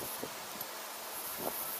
何?